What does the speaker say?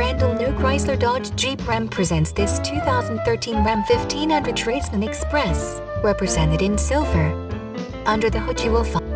Randall Noe Chrysler Dodge Jeep Ram presents this 2013 Ram 1500 Tradesman Express, represented in silver. Under the hood you will find